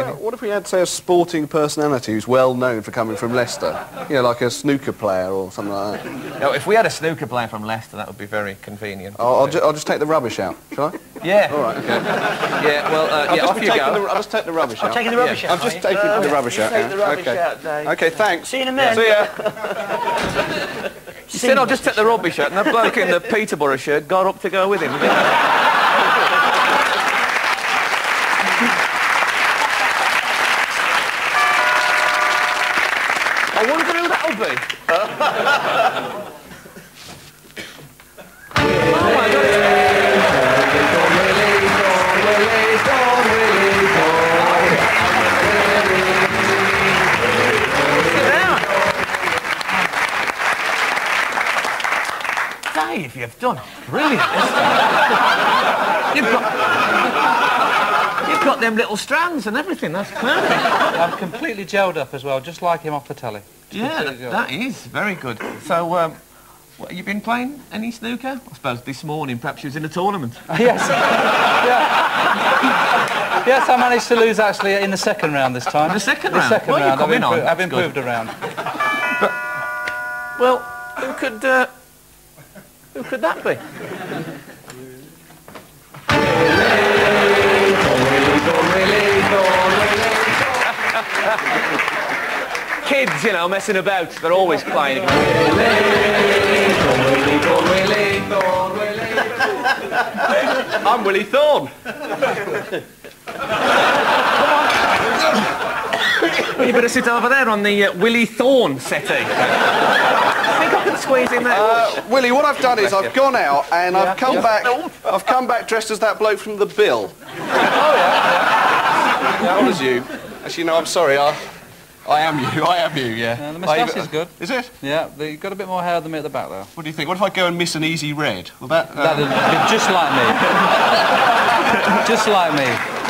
opinion. What if we had, say, a sporting personality who's well known for coming from Leicester? You know, like a snooker player or something like that. No, if we had a snooker player from Leicester, that would be very convenient. I'll, I'll, ju- I'll just take the rubbish out, shall I? Yeah. All right, okay. Yeah, well, uh, I'll, yeah, just off be you taking go. the, I'll just take the rubbish out. Taking the rubbish out. I'm just are you? taking the rubbish You out. take yeah. the rubbish okay. out, Dave. Okay, thanks. See you in a minute. See ya. He said, I'll just take the rubbish out, and the bloke in the Peterborough shirt got up to go with him. I wonder who that'll be. oh my God. Sit down. Dave, you've done brilliant. you've got, you've got them little strands and everything. That's perfect. I'm completely gelled up as well, just like him off the telly. Yeah, that, that is very good. So, um, what, you been playing any snooker? I suppose this morning perhaps you was in a tournament. yes. Yeah. yes, I managed to lose actually in the second round this time. In the second round. the round? second Well, you round. I've, come in on, I've that's good. improved a round. Well, who could, uh, who could that be? Kids, you know, messing about. They're always playing. I'm Willie Thorne. Well, you better sit over there on the uh, Willie Thorne settee. I think I can squeeze in there. Uh, Willie, what I've done is I've gone out and I've come Yeah. back. I've come back dressed as that bloke from the Bill. Oh yeah. How old is you? Actually, no, I'm sorry. I, I am you. I am you. Yeah. Uh, the moustache is good. Is it? Yeah, you've got a bit more hair than me at the back though. What do you think? What if I go and miss an easy red? Will that? uh, just like me. just like me.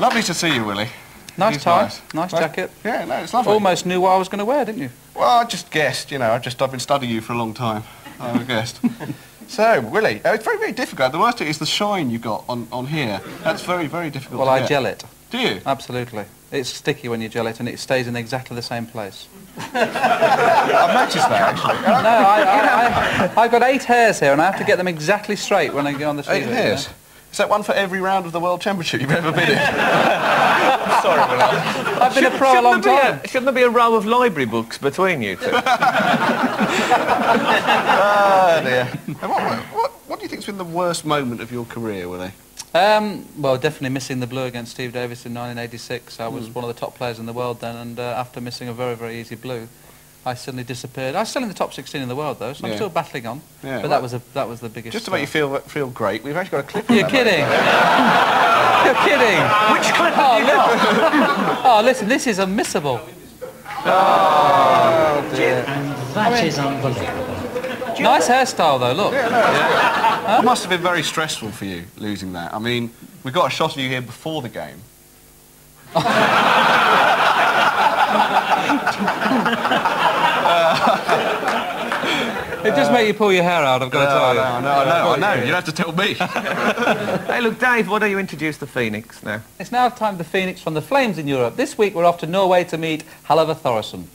Lovely to see you, Willie. Nice tie, nice. nice jacket. Yeah, no, it's lovely. Almost knew what I was going to wear, didn't you? Well, I just guessed. You know, I've just I've been studying you for a long time. I guessed. so, Willie, uh, it's very very difficult. The worst is the shine you got on on here. That's very very difficult. Well, I gel it. Do you? Absolutely. It's sticky when you gel it and it stays in exactly the same place. I've noticed that actually. No, I, I, I, I've got eight hairs here and I have to get them exactly straight when I go on the Eight TV. hairs. Is that one for every round of the World Championship you've ever been in? Sorry, Willie. I've been a pro a long there be time. shouldn't there be a row of library books between you two? Oh dear. What, what, what do you think's been the worst moment of your career, Willie? Um, well, definitely missing the blue against Steve Davis in 1986. I was one of the top players in the world then, and uh, after missing a very, very easy blue, I suddenly disappeared. I was still in the top 16 in the world though, so I'm still battling on. Yeah, but well- that was a, that was the biggest. Just to make you uh, feel feel great, we've actually got a clip. of You're that. kidding. You're kidding. Which clip Oh, have you got? Oh, listen, this is unmissable. Oh dear, that is unbelievable. Nice hairstyle though. Look. It must have been very stressful for you losing that. I mean, we got a shot of you here before the game. It does make you pull your hair out. I've got to tell you. I know, I know, I know. You don't have to tell me. Hey, look, Dave, why don't you introduce the Phoenix now? It's now time for the Phoenix from the Flames in Europe. This week we're off to Norway to meet Halvor Thoresson.